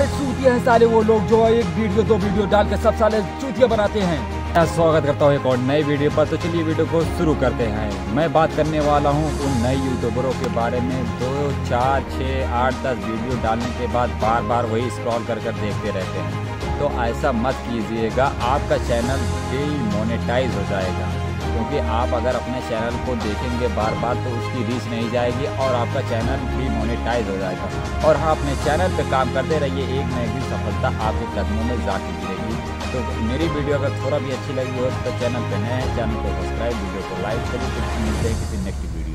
अरे चूतिया है साले वो लोग जो एक वीडियो, दो वीडियो डाल के सब साले चूतिया बनाते हैं। स्वागत करता हूँ एक और नई वीडियो पर। तो चलिए वीडियो को शुरू करते हैं। मैं बात करने वाला हूँ उन नए यूट्यूबरों के बारे में। दो, चार छः आठ, दस वीडियो डालने के बाद बार बार वही स्क्रॉल कर कर देखते रहते हैं। तो ऐसा मत कीजिएगा, आपका चैनल मोनेटाइज हो जाएगा। क्योंकि आप अगर अपने चैनल को देखेंगे बार बार तो उसकी रीच नहीं जाएगी और आपका चैनल भी मोनिटाइज हो जाएगा। और हाँ अपने चैनल पर काम करते रहिए, एक न एक सफलता आपके कदमों में जाकर गिरेगी तो मेरी वीडियो अगर थोड़ा भी अच्छी लगी हो तो चैनल पर नए चैनल को सब्सक्राइब, वीडियो को लाइक करिए मिलते हैं किसी नेक्स्ट वीडियो